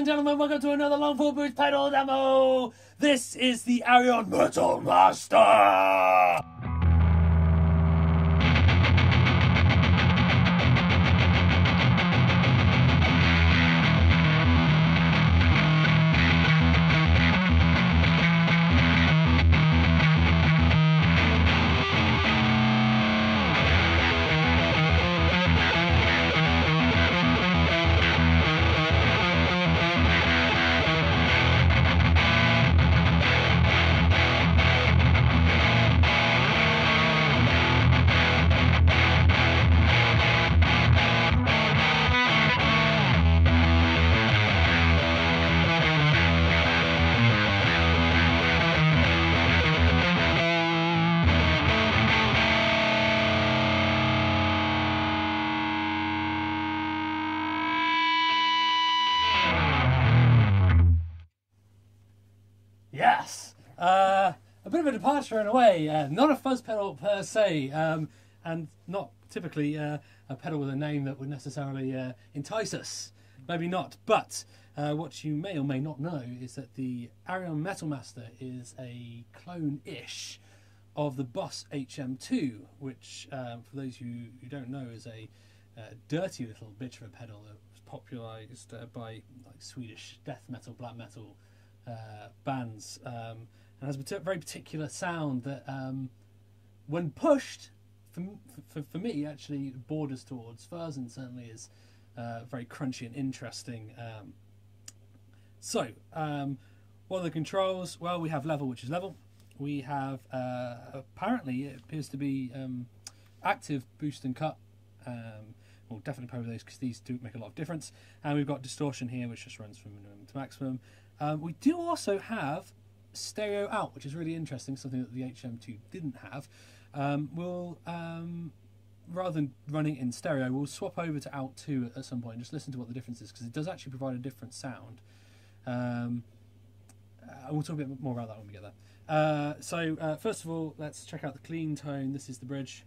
and gentlemen, welcome to another Long Fall Boots pedal demo. This is the Arion Metal Master. A departure in a way. Uh, not a fuzz pedal per se, um, and not typically uh, a pedal with a name that would necessarily uh, entice us. Maybe not. But uh, what you may or may not know is that the Arion Metal Master is a clone-ish of the Boss HM2, which, um, for those who, who don't know, is a uh, dirty little bitch of a pedal that was popularised uh, by like Swedish death metal, black metal uh, bands, um, and has a very particular sound that, um, when pushed, for, for, for me actually borders towards fuzz and certainly is uh, very crunchy and interesting. Um, so, um, what are the controls? Well, we have level, which is level. We have uh, apparently it appears to be um, active boost and cut. Um, we'll definitely play those because these do make a lot of difference. And we've got distortion here, which just runs from minimum to maximum. Um, we do also have stereo out, which is really interesting, something that the HM2 didn't have. Um, we'll um, rather than running in stereo, we'll swap over to out two at some point and just listen to what the difference is because it does actually provide a different sound. Um, uh, we'll talk a bit more about that when we get there. Uh, so uh, first of all, let's check out the clean tone. This is the bridge.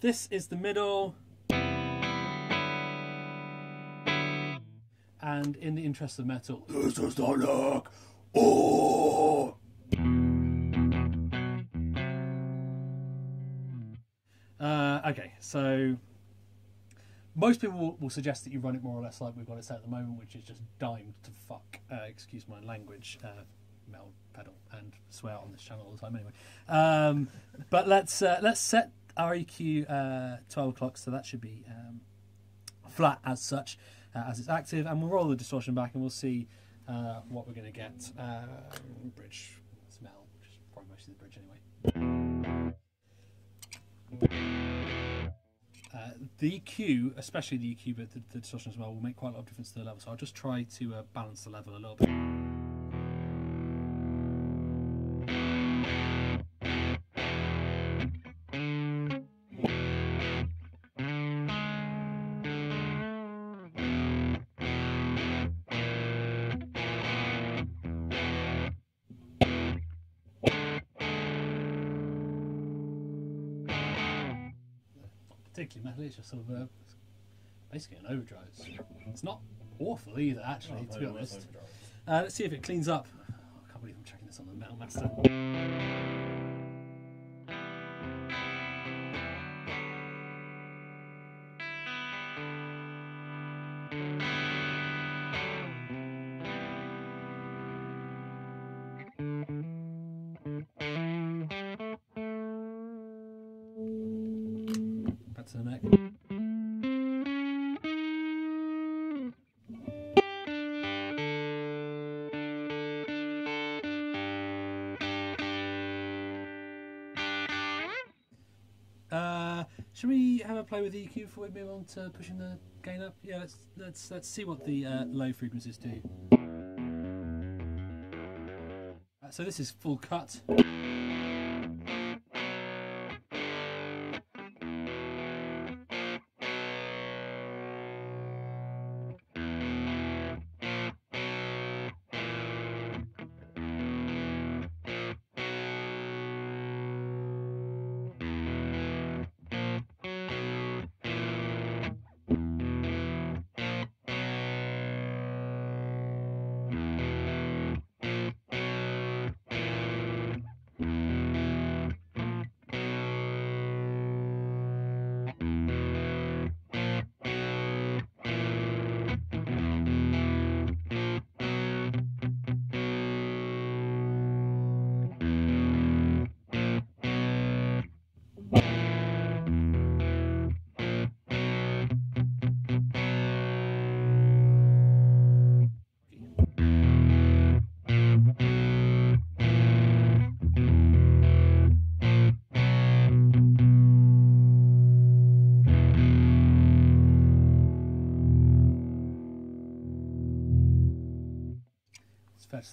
This is the middle. And in the interest of metal, this is the neck. Oh. Uh, okay, so most people will, will suggest that you run it more or less like we've got it set at the moment, which is just dimed to fuck. Uh, excuse my language, uh, meld pedal, and swear on this channel all the time anyway. Um, but let's uh, let's set our EQ uh, 12 o'clock, so that should be um, flat as such uh, as it's active, and we'll roll the distortion back, and we'll see uh, what we're going to get. Uh, bridge smell, which is probably mostly the bridge anyway. Uh, the EQ, especially the EQ, but the, the distortion as well, will make quite a lot of difference to the level. So I'll just try to uh, balance the level a little bit. Particularly metal. It's just sort of uh, basically an overdrive. It's, it's not awful either, actually, to be honest. Uh, let's see if it cleans up. Oh, I can't believe I'm checking this on the Metal Master. Have a play with the EQ before we move on to pushing the gain up? Yeah, let's let's let's see what the uh, low frequencies do. Uh, so this is full cut.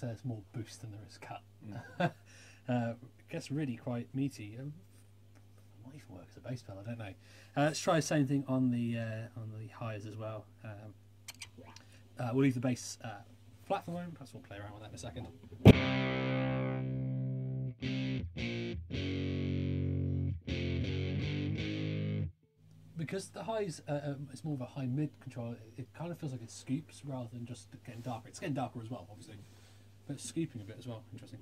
There's more boost than there is cut. uh, gets really quite meaty. Um, might even work as a bass pedal. I don't know. Uh, let's try the same thing on the uh, on the highs as well. Um, uh, we'll leave the bass uh, flat for the moment. Perhaps we'll play around with that in a second. Because the highs, uh, um, it's more of a high mid control. It, it kind of feels like it scoops rather than just getting darker. It's getting darker as well, obviously, but it's scooping a bit as well. Interesting.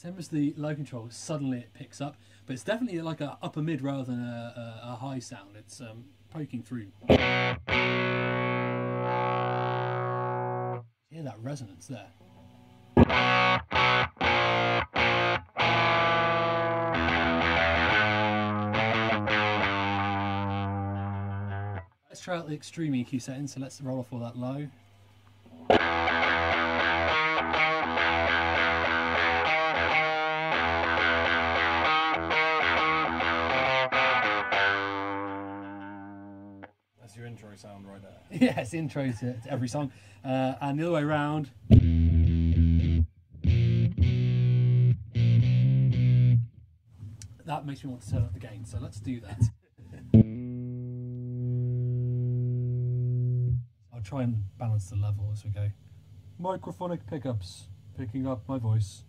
Same as the low control, suddenly it picks up, but it's definitely like a upper mid rather than a, a, a high sound. It's um, poking through. Hear that resonance there. Let's try out the extreme EQ setting, so let's roll off all that low. The intro to, to every song. Uh, and the other way around. That makes me want to turn up the gain, so let's do that. I'll try and balance the level as we go. Microphonic pickups, picking up my voice.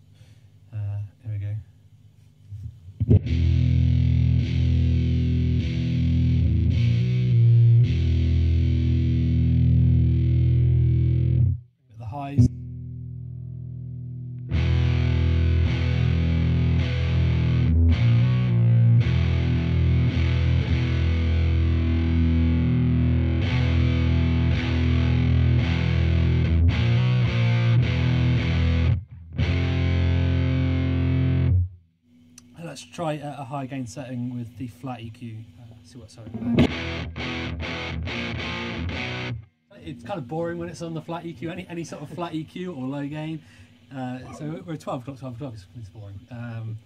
Let's try a a high gain setting with the flat EQ. Uh, see what's happening. It's kind of boring when it's on the flat EQ. Any any sort of flat EQ or low gain. Uh, so we're at 12 o'clock, 12 o'clock. It's, boring. Um,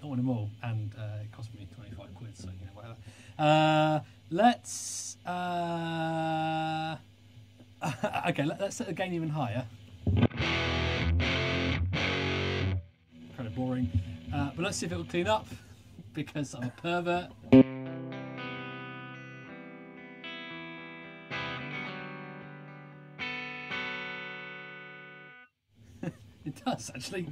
don't want them all, and uh, it cost me 25 quid, so you know whatever. Uh, let's uh, okay. Let, let's set the gain even higher. Kind of boring. Uh, but let's see if it will clean up because I'm a pervert. it does actually.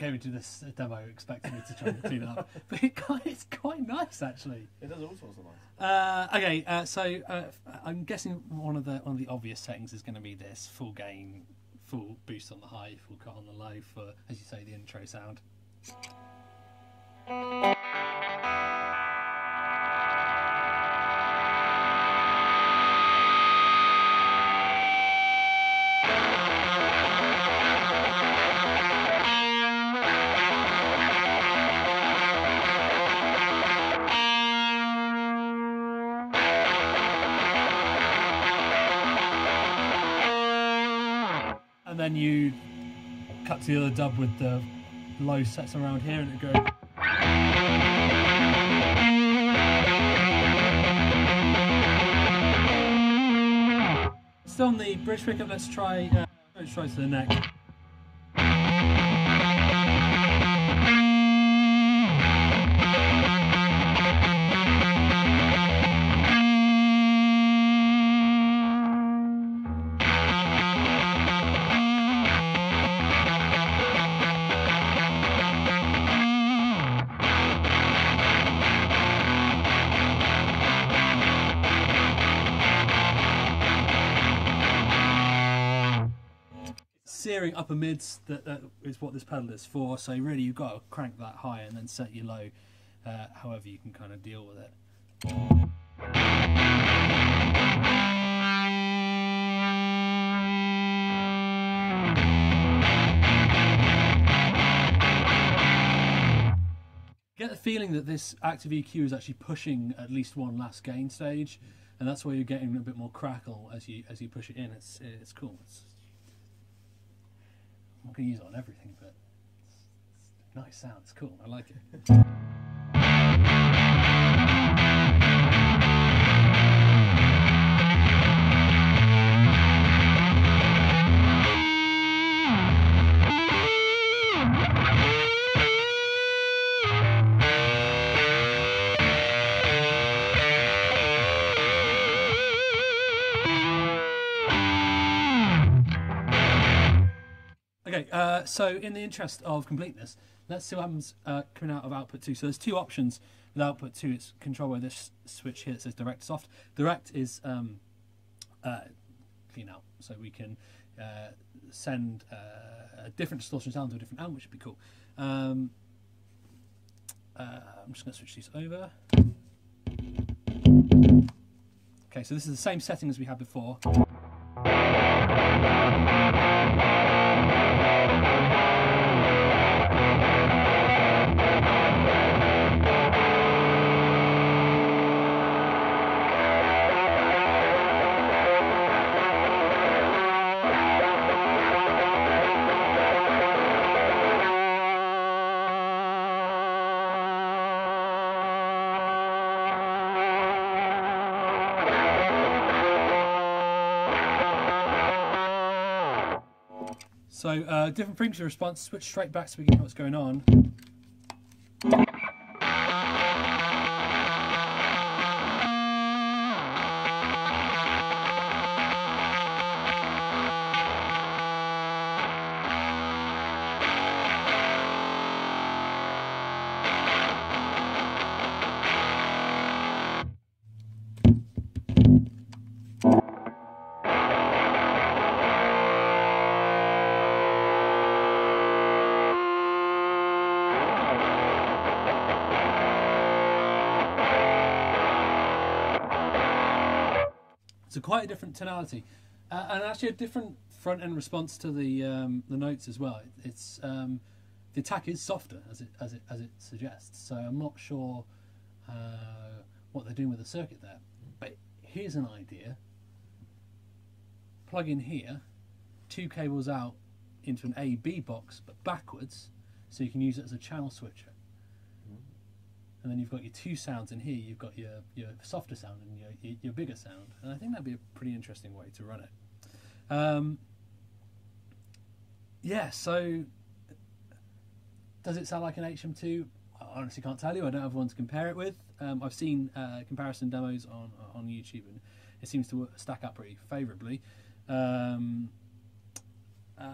Came into this demo expecting me to try and clean it up, but it, it's quite nice actually. It does all sorts of nice. Uh, okay, uh, so uh, I'm guessing one of the one of the obvious settings is going to be this full gain, full boost on the high, full cut on the low for, as you say, the intro sound. you cut to the other dub with the low sets around here and it goes. Still on the bridge pickup, let's try, uh, let's try to the neck. Searing upper mids that, that is what this pedal is for. So really, you've got to crank that high and then set your low, uh, however you can kind of deal with it. Get the feeling that this active EQ is actually pushing at least one last gain stage, and that's why you're getting a bit more crackle as you as you push it in. It's it's cool. It's, I'm going to use it on everything, but nice sound. It's cool. I like it. Okay, uh, so in the interest of completeness, let's see what happens uh, coming out of output 2. So there's two options with output 2. It's controlled by this switch here that says direct soft. Direct is um, uh, clean out, so we can uh, send uh, a different distortion sound to a different amp, which would be cool. Um, uh, I'm just going to switch these over. Okay, so this is the same setting as we had before. So uh, different frequency response, switch straight back so we can know what's going on. So quite a different tonality, uh, and actually a different front end response to the um, the notes as well. It, it's um, the attack is softer as it as it as it suggests. So I'm not sure uh, what they're doing with the circuit there. But here's an idea: plug in here, two cables out into an A B box, but backwards, so you can use it as a channel switcher. And then you've got your two sounds in here. You've got your, your softer sound and your, your, your bigger sound. And I think that'd be a pretty interesting way to run it. Um, yeah, so does it sound like an HM2? I honestly can't tell you. I don't have one to compare it with. Um, I've seen uh, comparison demos on on YouTube, and it seems to stack up pretty favourably. Um, uh,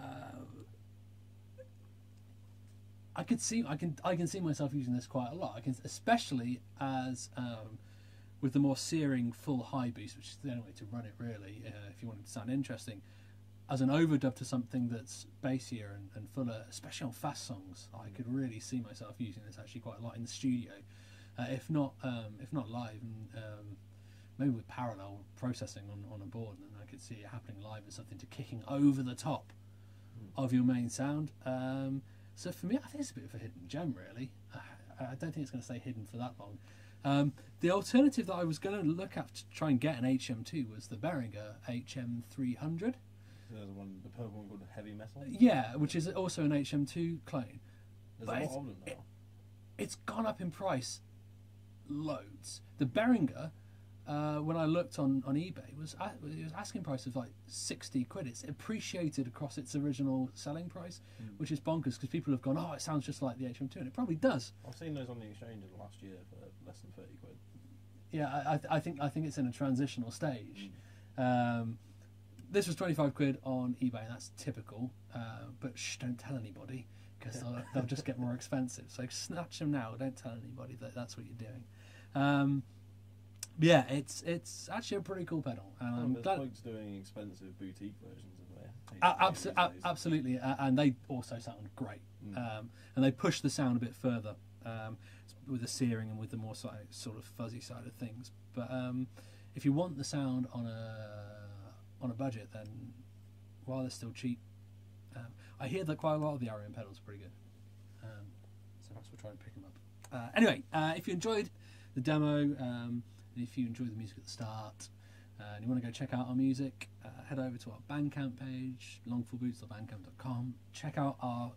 I could see I can I can see myself using this quite a lot. I can especially as um, with the more searing full high boost, which is the only way to run it really. Uh, if you want it to sound interesting, as an overdub to something that's bassier and, and fuller, especially on fast songs, I could really see myself using this actually quite a lot in the studio, uh, if not um, if not live, and um, maybe with parallel processing on, on a board, and I could see it happening live as something to kicking over the top of your main sound. Um, so for me, I think it's a bit of a hidden gem, really. I, I don't think it's going to stay hidden for that long. Um, the alternative that I was going to look at to try and get an HM2 was the Behringer HM300. There's one, the purple one called heavy metal. Yeah, which is also an HM2 clone. There's but a lot of them now. It's gone up in price loads. The Behringer uh, when I looked on, on eBay, was it was asking price of like sixty quid. It's appreciated across its original selling price, Mm. which is bonkers because people have gone, oh, it sounds just like the HM2, and it probably does. I've seen those on the exchange in the last year for less than thirty quid. Yeah, I, I, I think I think it's in a transitional stage. Mm. Um, this was 25 quid on eBay, and that's typical. Uh, but shh, don't tell anybody because they'll, they'll just get more expensive. So snatch them now. Don't tell anybody that that's what you're doing. Um, yeah, it's it's actually a pretty cool pedal, and Oh, I'm glad. blokes doing expensive boutique versions of their. A- HMT abso- days. absolutely, uh, and they also sound great. Mm. Um, and they push the sound a bit further um, with the searing and with the more si- sort of fuzzy side of things. But um, if you want the sound on a on a budget, then while they're still cheap, um, I hear that quite a lot of the RM pedals are pretty good. Um, so perhaps we'll try and pick them up. Uh, anyway, uh, if you enjoyed the demo, um, and if you enjoyed the music at the start, uh, and you want to go check out our music, uh, head over to our Bandcamp page, longfallboots.bandcamp.com. Check out our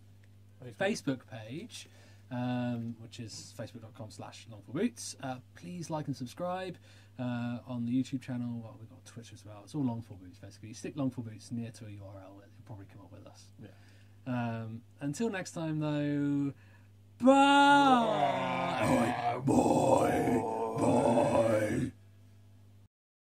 Facebook page, um, which is facebook.com slash longfallboots. Uh, please like and subscribe uh, on the YouTube channel. Well, we've got Twitch as well. It's all Long Boots, basically. You stick Long Fall Boots near to a URL, you'll probably come up with us. Yeah. Um, until next time, though, bye! Bye. Bye! Bye!